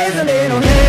raise a little.